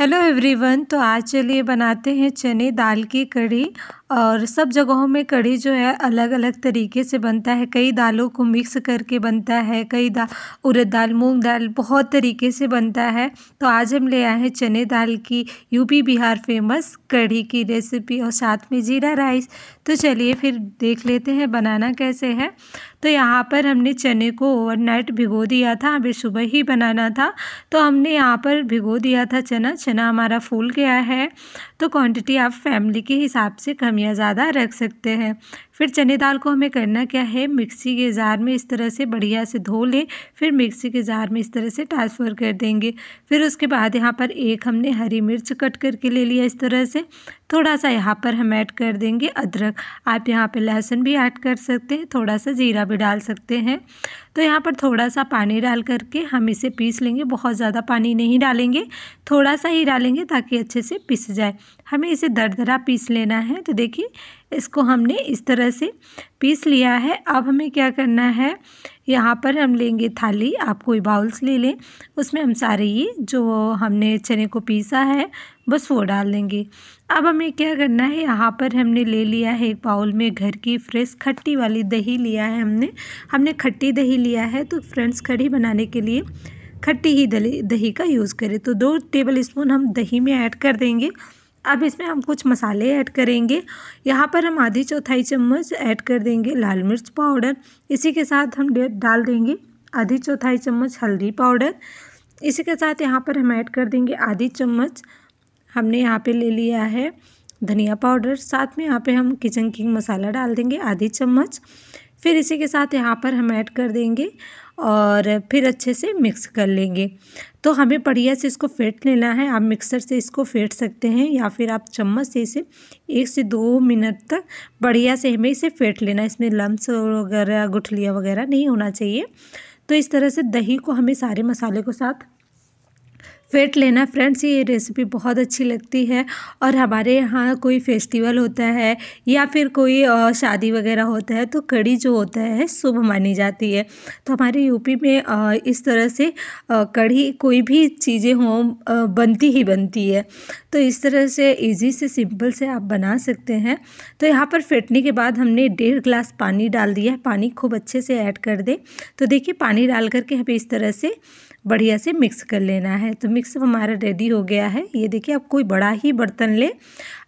Hello everyone तो आज चलिए बनाते हैं चने दाल की कढ़ी और सब जगहों में कढ़ी जो है अलग अलग तरीके से बनता है। कई दालों को मिक्स करके बनता है, कई दा, उड़द दाल, मूंग दाल बहुत तरीके से बनता है। तो आज हम ले आए हैं चने दाल की यूपी बिहार फ़ेमस कढ़ी की रेसिपी और साथ में जीरा राइस। तो चलिए फिर देख लेते हैं बनाना कैसे है। तो यहाँ पर हमने चने को ओवरनाइट भिगो दिया था। अभी सुबह ही बनाना था। तो हमने यहाँ पर भिगो दिया था चना। चना हमारा फूल गया है। तो क्वांटिटी आप फैमिली के हिसाब से कम या ज़्यादा रख सकते हैं। फिर चने दाल को हमें करना क्या है? मिक्सी के जार में इस तरह से बढ़िया से धो लें, फिर मिक्सी के जार में इस तरह से ट्रांसफ़र कर देंगे। फिर उसके बाद यहाँ पर एक हमने हरी मिर्च कट करके ले लिया इस तरह से। थोड़ा सा यहाँ पर हम ऐड कर देंगे अदरक। आप यहाँ पर लहसुन भी ऐड कर सकते हैं, थोड़ा सा ज़ीरा भी डाल सकते हैं। तो यहाँ पर थोड़ा सा पानी डाल करके हम इसे पीस लेंगे। बहुत ज़्यादा पानी नहीं डालेंगे। थोड़ा सा ही डालेंगे ताकि अच्छे से पिस जाए। हमें इसे दरदरा पीस लेना है। तो देखिए, इसको हमने इस तरह से पीस लिया है। अब हमें क्या करना है? यहाँ पर हम लेंगे थाली, आप कोई बाउल्स ले लें। उसमें हम सारे ये जो हमने चने को पीसा है, बस वो डाल देंगे। अब हमें क्या करना है, यहाँ पर हमने ले लिया है एक बाउल में घर की फ्रेश खट्टी वाली दही लिया है हमने। हमने खट्टी दही लिया है तो फ्रेंड्स कढ़ी बनाने के लिए खट्टी ही दही दही का यूज़ करें। तो दो टेबल स्पून हम दही में ऐड कर देंगे। अब इसमें हम कुछ मसाले ऐड करेंगे। यहाँ पर हम आधी चौथाई चम्मच ऐड कर देंगे लाल मिर्च पाउडर। इसी के साथ हम डाल देंगे आधी चौथाई चम्मच हल्दी पाउडर। इसी के साथ यहाँ पर हम ऐड कर देंगे आधी चम्मच हमने यहाँ पे ले लिया है धनिया पाउडर। साथ में यहाँ पे हम किचन किंग मसाला डाल देंगे आधी चम्मच। फिर इसी के साथ यहाँ पर हम ऐड कर देंगे और फिर अच्छे से मिक्स कर लेंगे। तो हमें बढ़िया से इसको फेंट लेना है। आप मिक्सर से इसको फेंट सकते हैं या फिर आप चम्मच से इसे एक से दो मिनट तक बढ़िया से हमें इसे फेंट लेना है। इसमें लम्स वगैरह, गुठलियाँ वगैरह नहीं होना चाहिए। तो इस तरह से दही को हमें सारे मसाले को साथ फेंट लेना फ्रेंड्स, ये रेसिपी बहुत अच्छी लगती है। और हमारे यहाँ कोई फेस्टिवल होता है या फिर कोई शादी वगैरह होता है तो कड़ी जो होता है, शुभ मानी जाती है। तो हमारे यूपी में इस तरह से कड़ी कोई भी चीज़ें हों बनती ही बनती है। तो इस तरह से इजी से सिंपल से आप बना सकते हैं। तो यहाँ पर फेंटने के बाद हमने डेढ़ ग्लास पानी डाल दिया है। पानी खूब अच्छे से ऐड कर दें। तो देखिए, पानी डाल करके हमें इस तरह से बढ़िया से मिक्स कर लेना है। तो मिक्स हमारा रेडी हो गया है। ये देखिए, आप कोई बड़ा ही बर्तन ले।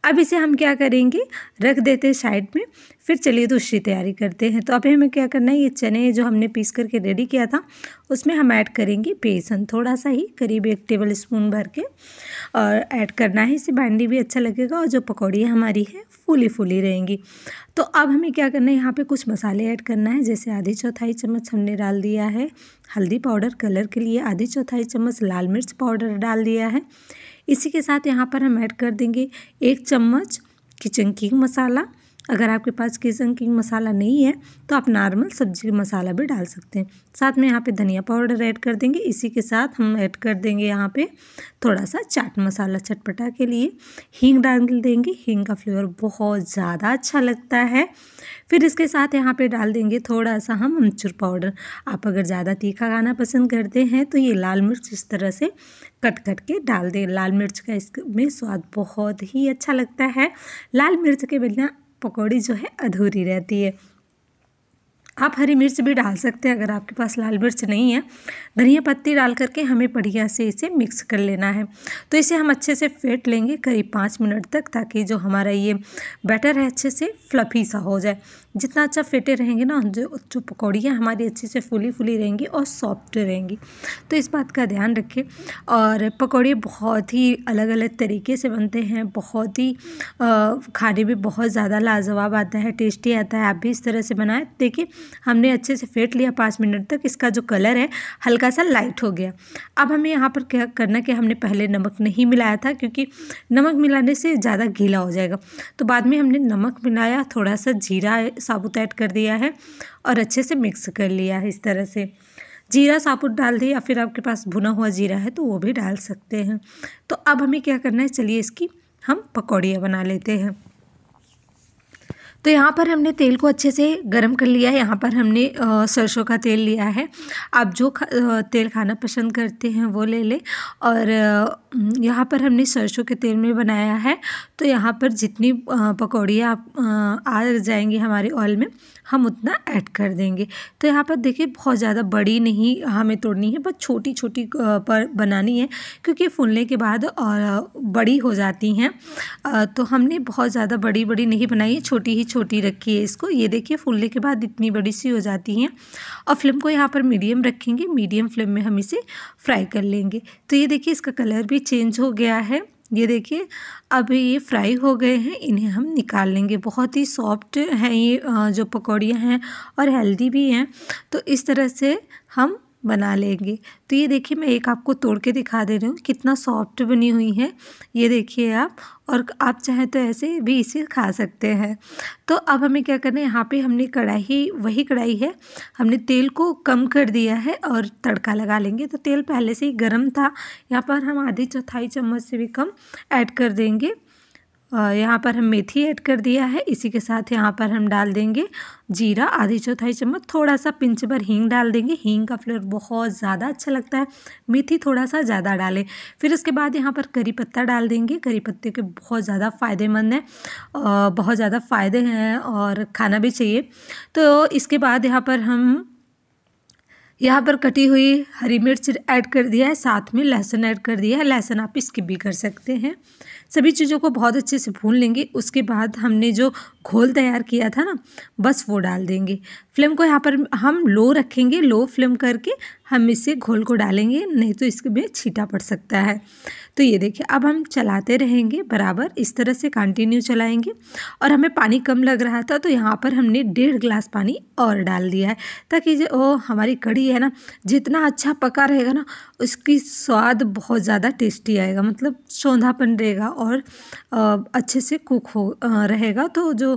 अब इसे हम क्या करेंगे? रख देते हैं साइड में, फिर चलिए दूसरी तैयारी करते हैं। तो अभी हमें क्या करना है? ये चने जो हमने पीस करके रेडी किया था, उसमें हम ऐड करेंगे बेसन थोड़ा सा ही, करीब एक टेबल स्पून भर के। और ऐड करना है, इसे बाइंडी भी अच्छा लगेगा और जो पकौड़ी हमारी है फूली फूली रहेंगी। तो अब हमें क्या करना है? यहाँ पे कुछ मसाले ऐड करना है, जैसे आधी चौथाई चम्मच हमने डाल दिया है। हल्दी पाउडर कलर के लिए आधी चौथाई चम्मच लाल मिर्च पाउडर डाल दिया है। इसी के साथ यहाँ पर हम ऐड कर देंगे एक चम्मच किचन किंग मसाला अगर आपके पास किचन किंग मसाला नहीं है तो आप नॉर्मल सब्ज़ी मसाला भी डाल सकते हैं। साथ में यहाँ पे धनिया पाउडर ऐड कर देंगे। इसी के साथ हम ऐड कर देंगे यहाँ पे थोड़ा सा चाट मसाला चटपटा के लिए। हींग डाल देंगे। हींग का फ्लेवर बहुत ज़्यादा अच्छा लगता है। फिर इसके साथ यहाँ पे डाल देंगे थोड़ा सा हम अमचूर पाउडर। आप अगर ज़्यादा तीखा खाना पसंद करते हैं तो ये लाल मिर्च इस तरह से कट कट के डाल दें। लाल मिर्च का इसमें स्वाद बहुत ही अच्छा लगता है। लाल मिर्च के बिना पकौड़ी जो है अधूरी रहती है। आप हरी मिर्च भी डाल सकते हैं, अगर आपके पास लाल मिर्च नहीं है। धनिया पत्ती डाल करके हमें बढ़िया से इसे मिक्स कर लेना है। तो इसे हम अच्छे से फेंट लेंगे करीब पाँच मिनट तक, ताकि जो हमारा ये बैटर है अच्छे से फ्लफी सा हो जाए। जितना अच्छा फेटे रहेंगे ना, जो जो पकौड़ियाँ हमारी अच्छे से फूली फूली रहेंगी और सॉफ्ट रहेंगी। तो इस बात का ध्यान रखें। और पकौड़े बहुत ही अलग अलग तरीके से बनते हैं, बहुत ही खाने में बहुत ज़्यादा लाजवाब आता है, टेस्टी आता है। आप भी इस तरह से बनाएँ। देखिए हमने अच्छे से फेंट लिया पाँच मिनट तक, इसका जो कलर है हल्का सा लाइट हो गया। अब हमें यहाँ पर क्या करना कि हमने पहले नमक नहीं मिलाया था, क्योंकि नमक मिलाने से ज़्यादा गीला हो जाएगा। तो बाद में हमने नमक मिलाया, थोड़ा सा जीरा साबुत ऐड कर दिया है और अच्छे से मिक्स कर लिया है इस तरह से। जीरा साबुत डाल दिए या फिर आपके पास भुना हुआ जीरा है तो वो भी डाल सकते हैं। तो अब हमें क्या करना है, चलिए इसकी हम पकौड़ियाँ बना लेते हैं। तो यहाँ पर हमने तेल को अच्छे से गर्म कर लिया है। यहाँ पर हमने सरसों का तेल लिया है। आप जो खा, तेल खाना पसंद करते हैं वो ले लें और यहाँ पर हमने सरसों के तेल में बनाया है। तो यहाँ पर जितनी पकौड़ियाँ आप आ जाएँगी हमारे ऑयल में, हम उतना ऐड कर देंगे। तो यहाँ पर देखिए, बहुत ज़्यादा बड़ी नहीं हमें तोड़नी है, बस छोटी छोटी पर बनानी है, क्योंकि फूलने के बाद और बड़ी हो जाती हैं। तो हमने बहुत ज़्यादा बड़ी बड़ी नहीं बनाई है, छोटी ही छोटी रखी है इसको। ये देखिए, फूलने के बाद इतनी बड़ी सी हो जाती हैं। और फ्लेम को यहाँ पर मीडियम रखेंगे मीडियम फ्लेम में हम इसे फ्राई कर लेंगे। तो ये देखिए, इसका कलर भी चेंज हो गया है। ये देखिए, अभी ये फ्राई हो गए हैं, इन्हें हम निकाल लेंगे। बहुत ही सॉफ्ट हैं ये जो पकौड़ियाँ हैं और हेल्दी भी हैं। तो इस तरह से हम बना लेंगे। तो ये देखिए मैं एक आपको तोड़ के दिखा दे रही हूँ, कितना सॉफ्ट बनी हुई है। ये देखिए आप, और आप चाहें तो ऐसे भी इसे खा सकते हैं। तो अब हमें क्या करना है, यहाँ पे हमने कढ़ाई, वही कढ़ाई है। हमने तेल को कम कर दिया है और तड़का लगा लेंगे। तो तेल पहले से ही गर्म था, यहाँ पर हम आधी चौथाई चम्मच से भी कम ऐड कर देंगे। यहाँ पर हम मेथी ऐड कर दिया है। इसी के साथ यहाँ पर हम डाल देंगे जीरा, आधी चौथाई चम्मच थोड़ा सा पिंच भर हींग डाल देंगे। हींग का फ्लेवर बहुत ज़्यादा अच्छा लगता है। मेथी थोड़ा सा ज़्यादा डालें। फिर उसके बाद यहाँ पर करी पत्ता डाल देंगे। करी पत्ते के बहुत ज़्यादा फ़ायदेमंद हैं बहुत ज़्यादा फ़ायदे हैं और खाना भी चाहिए। तो इसके बाद यहाँ पर हम यहाँ पर कटी हुई हरी मिर्च ऐड कर दिया है, साथ में लहसुन ऐड कर दिया है। लहसुन आप स्किप भी कर सकते हैं। सभी चीज़ों को बहुत अच्छे से भून लेंगे। उसके बाद हमने जो घोल तैयार किया था ना, बस वो डाल देंगे। फ्लेम को यहाँ पर हम लो रखेंगे, लो फ्लेम करके हम इसे घोल को डालेंगे, नहीं तो इसके इसमें छीटा पड़ सकता है। तो ये देखिए, अब हम चलाते रहेंगे, बराबर इस तरह से कंटिन्यू चलाएँगे। और हमें पानी कम लग रहा था तो यहाँ पर हमने डेढ़ गिलास पानी और डाल दिया है, ताकि जो हमारी कड़ी है ना, जितना अच्छा पका रहेगा ना, उसकी स्वाद बहुत ज़्यादा टेस्टी आएगा मतलब सौंधापन रहेगा और अच्छे से कुक हो रहेगा। तो जो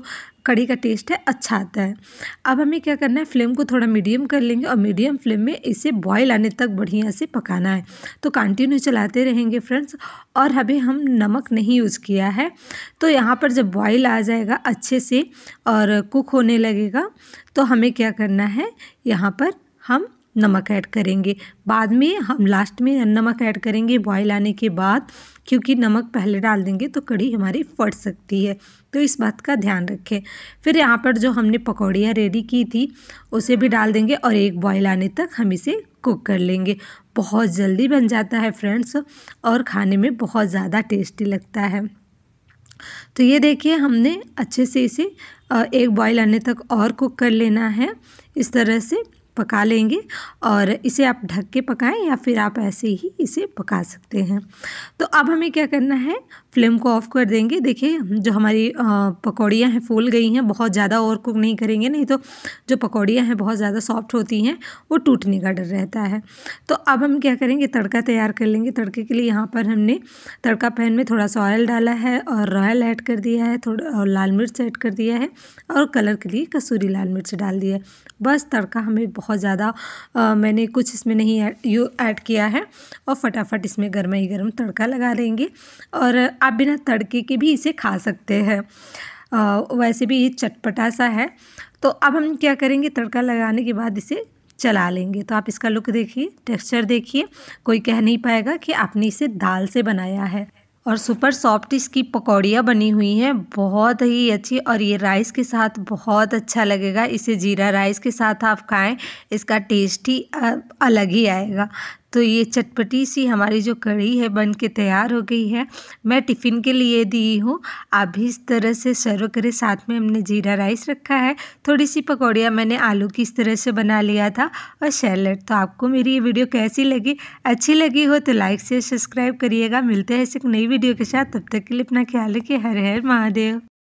कड़ी का टेस्ट है अच्छा आता है। अब हमें क्या करना है, फ्लेम को थोड़ा मीडियम कर लेंगे और मीडियम फ्लेम में इसे बॉयल आने तक बढ़िया से पकाना है। तो कंटिन्यू चलाते रहेंगे फ्रेंड्स और अभी हम नमक नहीं यूज़ किया है। तो यहाँ पर जब बॉयल आ जाएगा अच्छे से और कुक होने लगेगा तो हमें क्या करना है, यहाँ पर हम नमक ऐड करेंगे। बाद में हम लास्ट में नमक ऐड करेंगे बॉयल आने के बाद, क्योंकि नमक पहले डाल देंगे तो कड़ी हमारी फट सकती है। तो इस बात का ध्यान रखें। फिर यहाँ पर जो हमने पकौड़ियाँ रेडी की थी, उसे भी डाल देंगे और एक बॉयल आने तक हम इसे कुक कर लेंगे। बहुत जल्दी बन जाता है फ्रेंड्स और खाने में बहुत ज़्यादा टेस्टी लगता है। तो ये देखिए हमने अच्छे से इसे एक बॉयल आने तक और कुक कर लेना है। इस तरह से पका लेंगे और इसे आप ढक के पकाएँ या फिर आप ऐसे ही इसे पका सकते हैं। तो अब हमें क्या करना है? फ्लेम को ऑफ़ कर देंगे। देखिए, जो हमारी पकौड़ियाँ हैं, फूल गई हैं, बहुत ज़्यादा और कुक नहीं करेंगे, नहीं तो जो पकौड़ियाँ हैं, बहुत ज़्यादा सॉफ्ट होती हैं, वो टूटने का डर रहता है। तो अब हम क्या करेंगे? तड़का तैयार कर लेंगे। तड़के के लिए यहाँ पर हमने तड़का पैन में थोड़ा सा ऑयल डाला है और रॉयल ऐड कर दिया है, थोड़ा, और लाल मिर्च ऐड कर दिया है और कलर के लिए कसूरी लाल मिर्च डाल दिया है। बस तड़का हमें बहुत ज़्यादा मैंने कुछ इसमें नहीं यू ऐड किया है और फटाफट इसमें गर्मा, ही गर्म तड़का लगा देंगे और आप बिना तड़के के भी इसे खा सकते हैं। वैसे भी ये चटपटा सा है। तो अब हम क्या करेंगे, तड़का लगाने के बाद इसे चला लेंगे। तो आप इसका लुक देखिए, टेक्सचर देखिए, कोई कह नहीं पाएगा कि आपने इसे दाल से बनाया है। और सुपर सॉफ्ट इसकी पकौड़ियाँ बनी हुई हैं। बहुत ही अच्छी और ये राइस के साथ बहुत अच्छा लगेगा। इसे जीरा राइस के साथ आप खाएँ, इसका टेस्ट ही अलग ही आएगा। तो ये चटपटी सी हमारी जो कढ़ी है बन के तैयार हो गई है। मैं टिफ़िन के लिए दी हूँ। आप भी इस तरह से सर्व करें। साथ में हमने जीरा राइस रखा है। थोड़ी सी पकौड़ियाँ मैंने आलू की इस तरह से बना लिया था और सैलड। तो आपको मेरी ये वीडियो कैसी लगी, अच्छी लगी हो तो लाइक से सब्सक्राइब करिएगा। मिलते हैं ऐसे एक नई वीडियो के साथ। तब तक के लिए अपना ख्याल रखिए। हर हर महादेव।